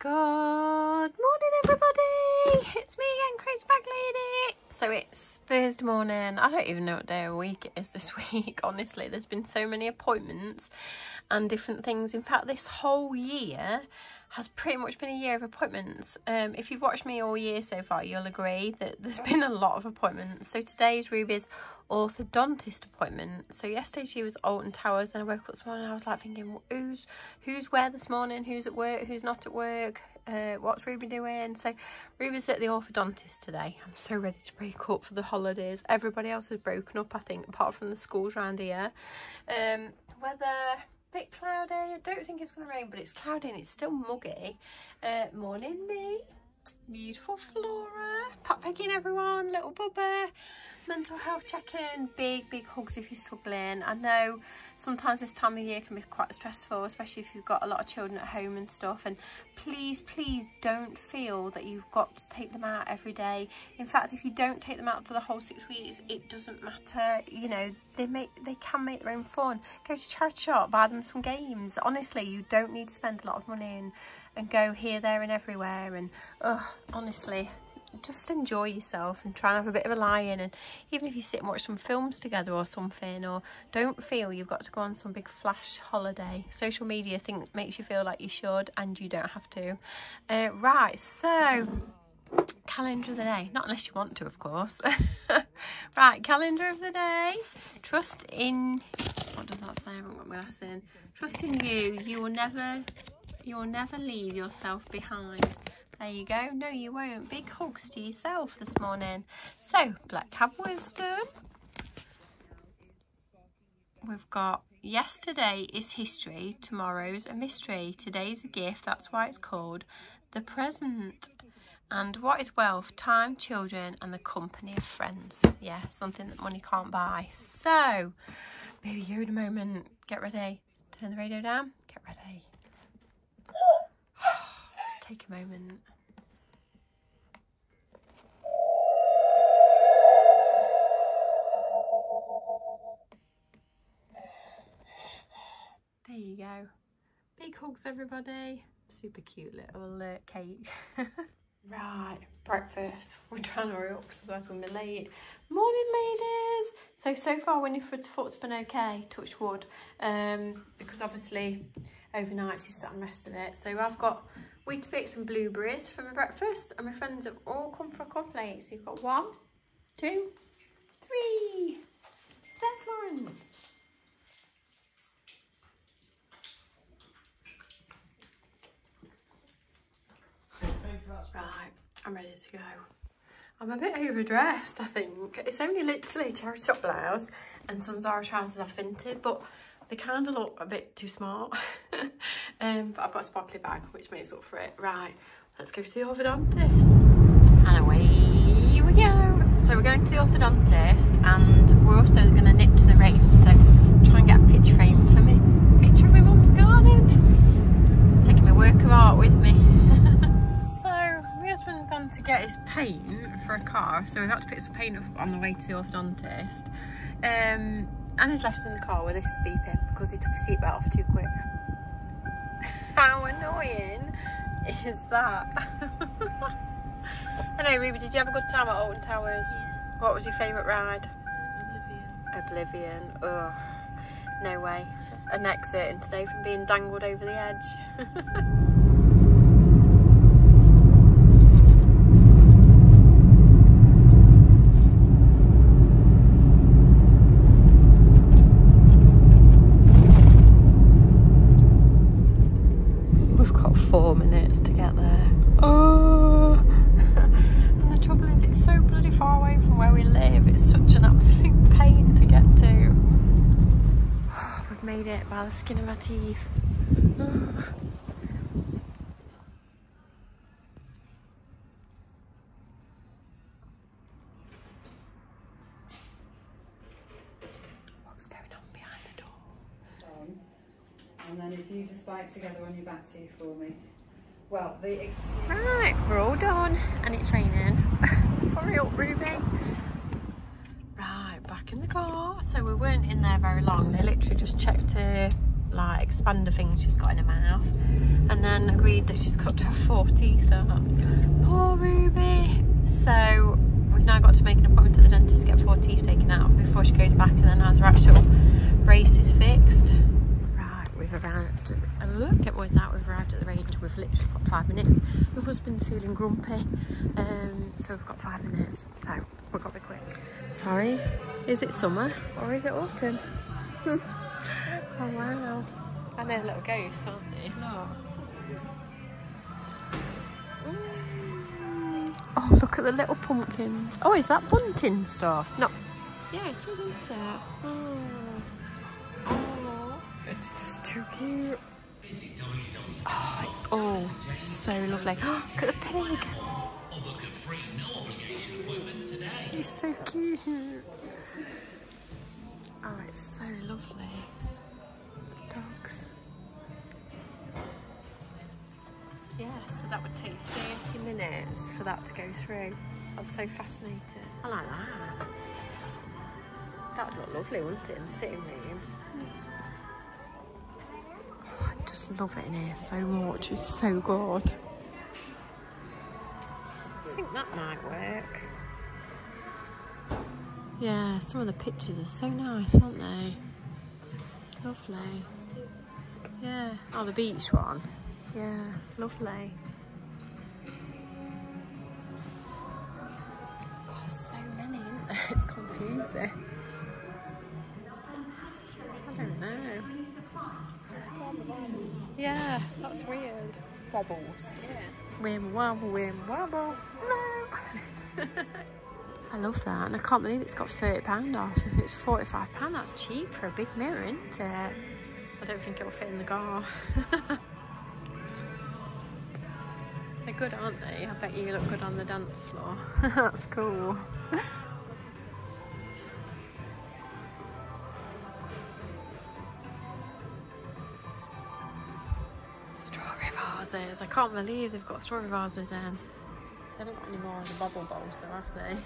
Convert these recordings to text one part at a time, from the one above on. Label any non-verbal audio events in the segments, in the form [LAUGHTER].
Good morning, everybody. It's me again, Crazy Bag Lady. So it's Thursday morning. I don't even know what day of the week it is this [LAUGHS] week. Honestly, there's been so many appointments and different things. In fact, this whole year has pretty much been a year of appointments. Um, if you've watched me all year so far, you'll agree that there's [LAUGHS] been a lot of appointments. So today's Ruby's orthodontist appointment. So yesterday she was Alton Towers and I woke up this morning and I was like thinking, who's who's where this morning? Who's at work? Who's not at work? Uh, what's Ruby doing? So Ruby's at the orthodontist today. I'm so ready to break up for the holidays. Everybody else has broken up, I think, apart from the schools around here. Um, weather bit cloudy. I don't think it's going to rain, but it's cloudy and it's still muggy. Uh, morning, me. Beautiful Flora. Pat pegging everyone. Little Bubba. Mental health check-in. Big, big hugs if you're struggling. I know sometimes this time of year can be quite stressful, especially if you've got a lot of children at home and stuff. And please, please don't feel that you've got to take them out every day. In fact, if you don't take them out for the whole six weeks, it doesn't matter. You know, they make they can make their own fun. Go to charity shop, buy them some games. Honestly, you don't need to spend a lot of money and, and go here, there and everywhere. And uh, honestly, just enjoy yourself and try and have a bit of a lie-in and even if you sit and watch some films together or something or don't feel you've got to go on some big flash holiday social media think makes you feel like you should and you don't have to. Uh, right so calendar of the day. Not unless you want to of course. [LAUGHS] Right calendar of the day. Trust in what does that say? I haven't got my in. Trust in you. You will never you will never leave yourself behind there you go. No, you won't. Big hugs to yourself this morning. So, Black Cab Wisdom. We've got yesterday is history, tomorrow's a mystery, today's a gift, that's why it's called the present. And what is wealth? Time, children, and the company of friends. Yeah, something that money can't buy. So, baby Yoda moment. Get ready. Turn the radio down. Get ready take a moment. There you go. Big hugs, everybody. Super cute little uh, cake. [LAUGHS] right, breakfast. We're trying to hurry up because otherwise we'll be late. Morning, ladies. So, so far Winifred's foot's been okay, touch wood. Um, because obviously overnight she's sat and rested it. So I've got Weetabix and blueberries for my breakfast and my friends have all come for a cornflakes. So you've got one, two, three. Is Florence? Right, I'm ready to go. I'm a bit overdressed, I think. It's only literally a charity shop blouse and some Zara trousers I've Vinted, but they kind of look a bit too smart. [LAUGHS] um, but I've got a sparkly bag, which makes up for it. Right, let's go to the orthodontist. And away we go. So we're going to the orthodontist and we're also going to nip to the range. So try and get a pitch frame for me. Picture of my mum's garden. Taking my work of art with me. [LAUGHS] so my husband's gone to get his paint for a car. So we've had to pick some paint up on the way to the orthodontist. Um, Anna's left in the car with this beeping because he took his seatbelt off too quick. [LAUGHS] How annoying is that? [LAUGHS] Hello Ruby, did you have a good time at Alton Towers? Yeah. What was your favourite ride? Oblivion. Oblivion. Oh, no way. An exit in today from being dangled over the edge. [LAUGHS] by the skin of my teeth. What's going on behind the door? Um, and then if you just bite together on your back teeth for me. Well, the... Right, we're all done and it's raining. [LAUGHS] Hurry up, Ruby back in the car. So we weren't in there very long. They literally just checked a like expander things she's got in her mouth. And then agreed that she's cut her four teeth out. Poor Ruby. So we've now got to make an appointment to the dentist to get four teeth taken out before she goes back and then has her actual braces fixed. Right, we've arrived. Uh, get words out. We've arrived at the range. We've literally got five minutes. My husband's feeling grumpy, um, so we've got five minutes. So we've got to be quick. Sorry, is it summer or is it autumn? [LAUGHS] oh wow! I know little ghosts, aren't they? Look. Mm. Oh, look at the little pumpkins. Oh, is that bunting stuff? No. Yeah, it is, isn't it? Oh. It's just too cute. Oh, it's all so lovely. Oh, look at the pig. He's so cute. Oh, it's so lovely. Dogs. Yeah, so that would take 30 minutes for that to go through. That's so fascinated. I like that. That would look lovely, wouldn't it, in the sitting room? I just love it in here so much. It's so good. I think that might work. Yeah, some of the pictures are so nice, aren't they? Lovely. Yeah. Oh, the beach one. Yeah, lovely. God, so many, isn't there? [LAUGHS] It's confusing. Yeah, that's weird. Wobbles. Yeah. Wim wobble, wim wobble. No. [LAUGHS] I love that, and I can't believe it's got £30 off. If it's £45, that's cheap for a big mirror, isn't it? I don't think it'll fit in the car. [LAUGHS] They're good, aren't they? I bet you look good on the dance floor. [LAUGHS] that's cool. Vases. I can't believe they've got strawberry vases in. They haven't got any more of the bubble bowls though, have they?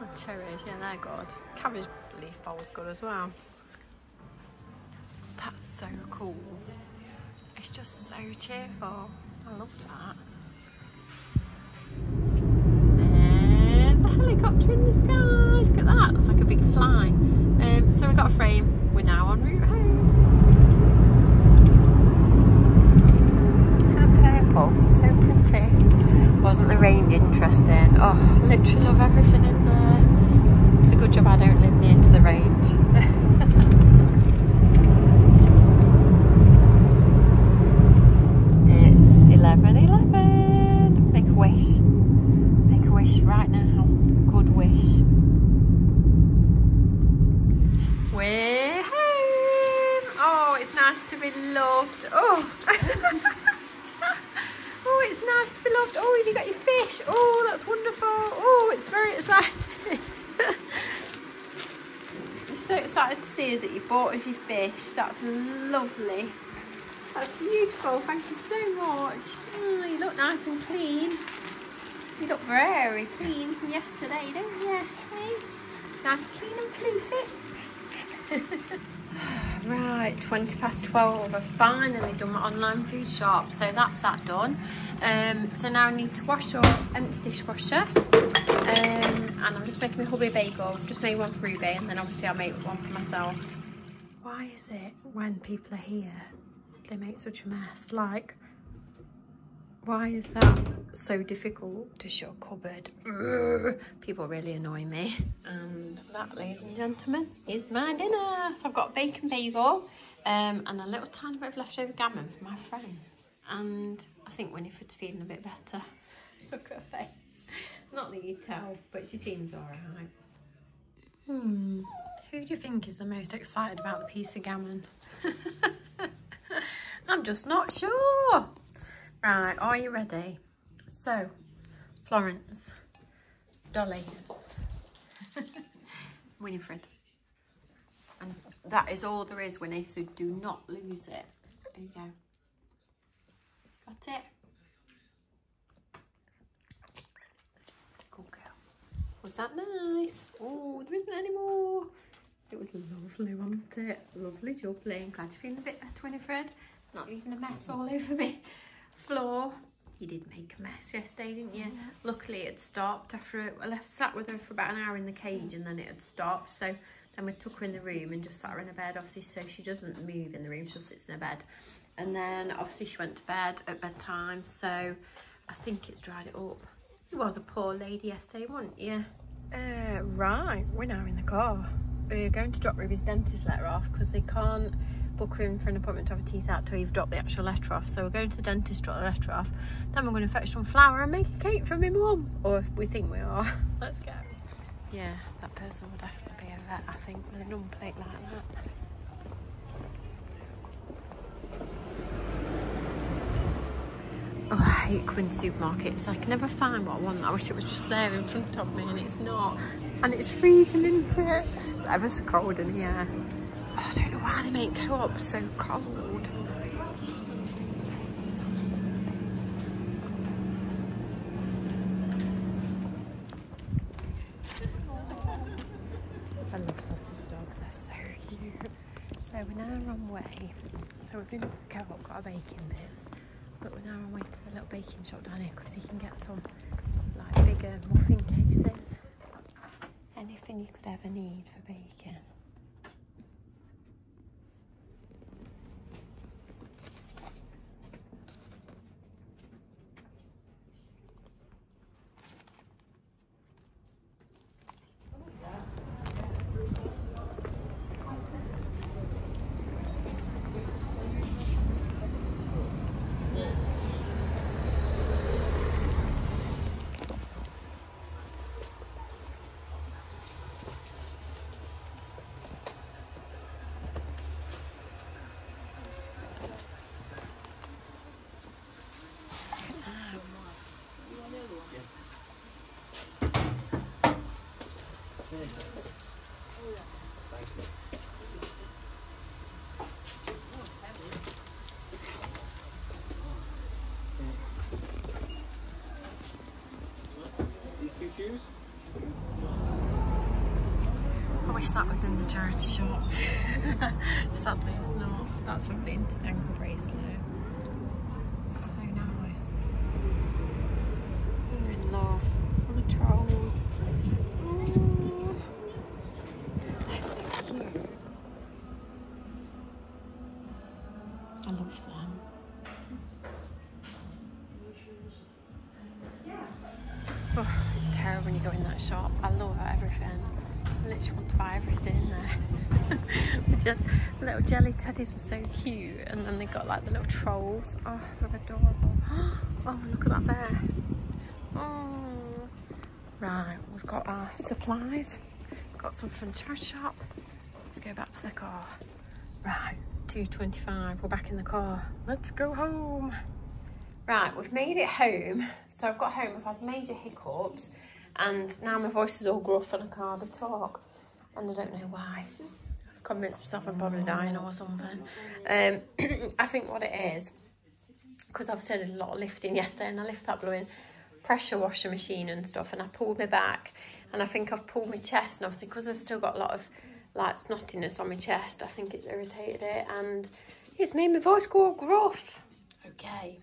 Oh, cherries, yeah, they're good. Cabbage leaf bowl's good as well. That's so cool. It's just so cheerful. I love that. There's a helicopter in the sky. Look at that. It's like a big fly. Um, so we got a frame. We're now en route home. Purple. So pretty. Wasn't the range interesting? Oh, I literally love everything in there. It's a good job I don't live near to the range. [LAUGHS] it's 11 11. Make a wish. Make a wish right now. Good wish. We're home. Oh, it's nice to be loved. Oh. [LAUGHS] loved. Oh, have you got your fish? Oh, that's wonderful. Oh, it's very exciting. [LAUGHS] You're so excited to see us that you bought us your fish. That's lovely. That's beautiful. Thank you so much. Oh, you look nice and clean. You look very clean from yesterday, don't you? Hey? Nice, clean and floofy. [LAUGHS] right, 20 past 12. I've finally done my online food shop. So that's that done. Um, so now I need to wash up, empty dishwasher. Um, and I'm just making my hubby a bagel. Just made one for Ruby and then obviously I'll make one for myself. Why is it when people are here, they make such a mess? Like, why is that so difficult to shut a cupboard? People really annoy me. And that, ladies and gentlemen, is my dinner. So I've got a bacon bagel um, and a little tiny bit of leftover gammon for my friends. And I think Winifred's feeling a bit better. [LAUGHS] Look at her face. Not that you tell, but she seems all right. Hmm. Who do you think is the most excited about the piece of gammon? [LAUGHS] I'm just not sure. Right, are you ready? So, Florence, Dolly, [LAUGHS] Winifred. And that is all there is, Winnie, so do not lose it. There you go. Got it? Good girl. Was that nice? Oh, there isn't any more. It was lovely, wasn't it? Lovely job, jubbly. Glad you're feeling a bit better, Winifred. Not leaving a mess all over me floor. You did make a mess yesterday, didn't you? Luckily, it had stopped after I left sat with her for about an hour in the cage, and then it had stopped. So then we took her in the room and just sat her in a bed, obviously, so she doesn't move in the room. She just sits in a bed. And then obviously she went to bed at bedtime, so I think it's dried it up. You was a poor lady yesterday, weren't you? Uh, right, we're now in the car. We're going to drop Ruby's dentist letter off because they can't book her in for an appointment to have her teeth out till you've dropped the actual letter off. So we're going to the dentist, drop the letter off. Then we're going to fetch some flour and make a cake for my mum. Or we think we are. [LAUGHS] Let's go. Yeah, that person will definitely be a vet, I think, with a number plate like that. Oh, I hate Quinn supermarkets. I can never find what I want. I wish it was just there in front of me and it's not. And it's freezing, isn't it? It's ever so cold in here. I don't know why they make co-op so cold. I love sausage dogs, they're so cute. So we're now on way. So we've been to the co-op, got our baking bits. But we're now on our way to the little baking shop down here because you can get some like bigger muffin cases. Anything you could ever need for baking. I wish that was in the charity shop. [LAUGHS] Sadly, it's not. That's lovely ankle bracelet. So nice. I'm in love. All the trolls. Oh, they're so cute. I love them. Oh, it's terrible when you go in that shop. I love everything. I literally want to buy everything in there. The little jelly teddies were so cute, and then they got like the little trolls. Oh, they're adorable. [GASPS] Oh, look at that bear. Oh, right, we've got our supplies. Got some from charity shop. Let's go back to the car. Right, 2.25, we're back in the car. Let's go home. Right, we've made it home. So I've got home, I've had major hiccups, and now my voice is all gruff and I can hardly talk. And I don't know why. I've myself I'm probably dying or something. Um, [CLEARS THROAT] I think what it is, because I've said a lot of lifting yesterday, and I lift that blowing pressure washer machine and stuff, and I pulled my back, and I think I've pulled my chest, and obviously because I've still got a lot of like snottiness on my chest, I think it's irritated it, and it's made my voice go all gruff. Okay.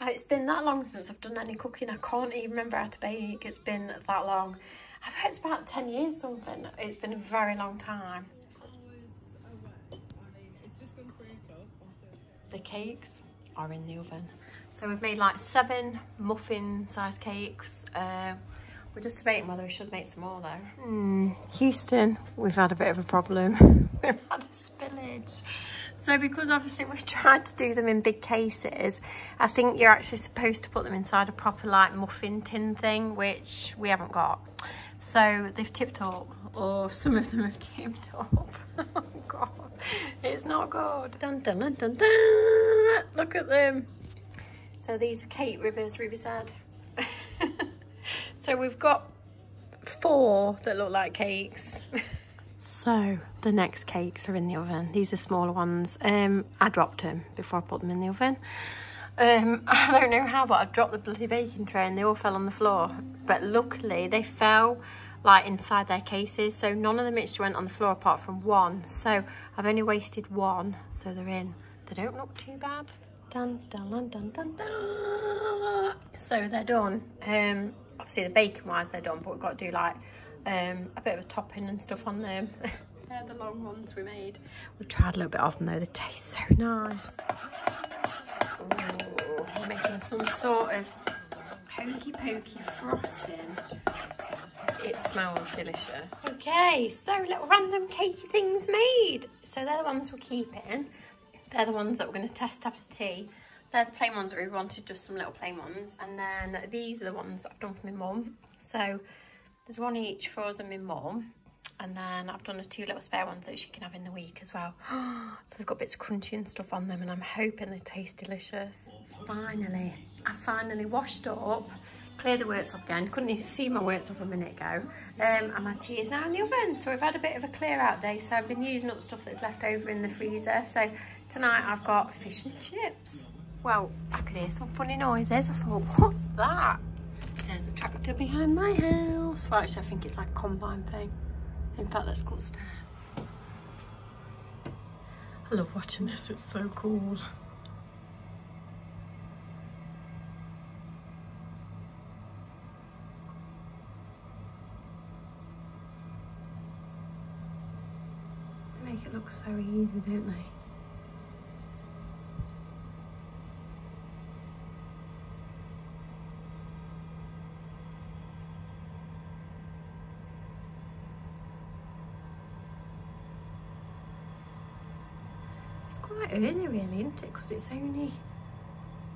Uh, It's been that long since I've done any cooking. I can't even remember how to bake. It's been that long. I bet it's about 10 years something. It's been a very long time. The cakes are in the oven. So we've made like seven muffin sized cakes. Uh, we're just debating whether we should make some more though. Hmm, Houston, we've had a bit of a problem. [LAUGHS] we've had a spillage. So because obviously we've tried to do them in big cases, I think you're actually supposed to put them inside a proper like muffin tin thing, which we haven't got. So they've tipped up, or some of them have [LAUGHS] tipped up. [LAUGHS] oh God, [LAUGHS] it's not good. Dun, dun, dun, dun, dun. Look at them. So these are Kate Rivers, Riverside. [LAUGHS] so we've got four that look like cakes. so the next cakes are in the oven. These are smaller ones. Um, I dropped them before I put them in the oven. Um, [LAUGHS] I don't know how, but I dropped the bloody baking tray and they all fell on the floor. But luckily they fell like inside their cases. So none of the mixture went on the floor apart from one. So I've only wasted one. So they're in. They don't look too bad. Dun, dun, dun, dun, dun, dun. So they're done. Um, obviously the bacon wise they're done, but we've got to do like um, a bit of a topping and stuff on them. [LAUGHS] they're the long ones we made. We've tried a little bit of them though. They taste so nice. Ooh, we're making some sort of hokey pokey frosting. It smells delicious. Okay, so little random cakey things made. So they're the ones we're keeping. They're the ones that we're going to test after tea. They're the plain ones that we wanted, just some little plain ones. And then these are the ones I've done for my mum. So there's one each for us and my mum. And then I've done a two little spare ones that she can have in the week as well. [GASPS] so they've got bits of crunchy and stuff on them and I'm hoping they taste delicious. Finally, I finally washed up, cleared the worktop again. Couldn't even see my worktop a minute ago. Um, and my tea is now in the oven. So we've had a bit of a clear out day. So I've been using up stuff that's left over in the freezer. So tonight I've got fish and chips. Well, I could hear some funny noises. I thought, what's that? There's a tractor behind my house. Well, actually, I think it's like a combine thing. In fact, let's go upstairs. I love watching this, it's so cool. They make it so easy, don't they? It's quite early really, isn't it? Because it's only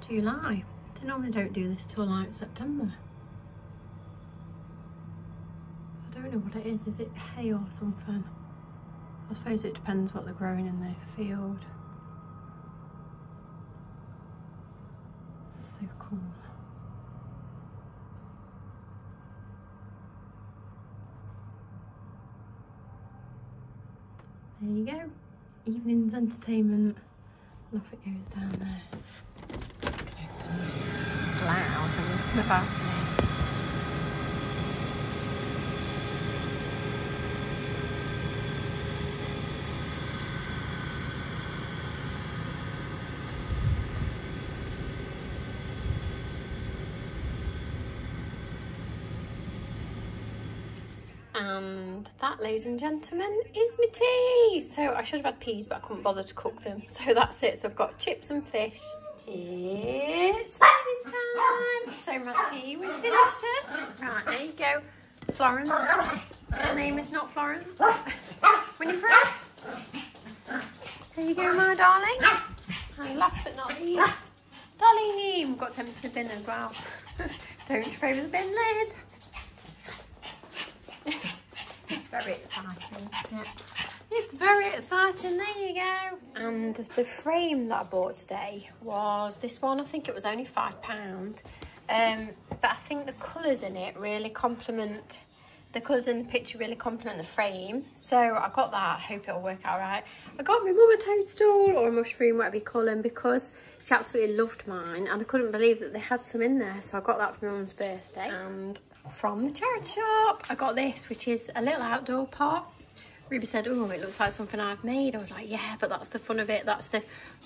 July. They normally don't do this till like September. I don't know what it is. Is it hay or something? I suppose it depends what they're growing in their field. It's so cool. There you go evening's entertainment. And off it goes down there. It's loud, I'm the balcony. And that, ladies and gentlemen, is my tea. So I should have had peas, but I couldn't bother to cook them. So that's it. So I've got chips and fish. It's feeding time. So my tea was delicious. Right, there you go. Florence. Her name is not Florence. Winifred. There you go, my darling. And last but not least, Dolly. We've got to empty the bin as well. [LAUGHS] Don't throw over the bin lid. it's very exciting? It's very exciting, there you go. And the frame that I bought today was this one, I think it was only £5. Um, but I think the colours in it really complement, the colours in the picture really complement the frame. So I got that, hope it'll work out right. I got my mum a toadstool or a mushroom, whatever you call them, because she absolutely loved mine. And I couldn't believe that they had some in there. So I got that for my mum's birthday. And from the charity shop. I got this, which is a little outdoor pot. Ruby said, oh, it looks like something I've made. I was like, yeah, but that's the fun of it. That's the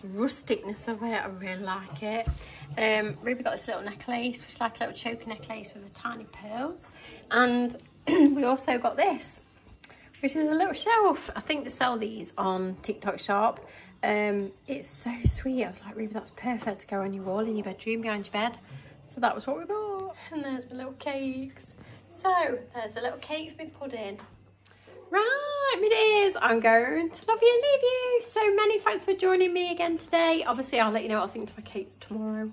rusticness of it. I really like it. Um, Ruby got this little necklace, which is like a little choker necklace with a tiny pearls. And [CLEARS THROAT] we also got this, which is a little shelf. I think they sell these on TikTok shop. Um, it's so sweet. I was like, Ruby, that's perfect to go on your wall in your bedroom behind your bed. So that was what we bought. And there's my little cakes. So there's a little cake for me pudding. Right, my dears, I'm going to love you and leave you. So many thanks for joining me again today. Obviously, I'll let you know what I think to my cakes tomorrow.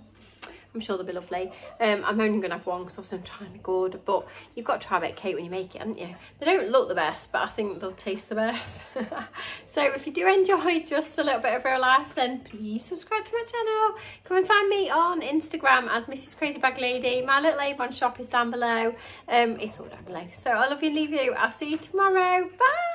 I'm sure they'll be lovely. Um, I'm only going to have one because obviously I'm trying to be good. But you've got to try a bit of cake when you make it, haven't you? They don't look the best, but I think they'll taste the best. [LAUGHS] so if you do enjoy just a little bit of real life, then please subscribe to my channel. Come and find me on Instagram as Mrs. Crazy Bag Lady. My little Avon shop is down below. Um, it's all down below. So I love you and leave you. I'll see you tomorrow. Bye.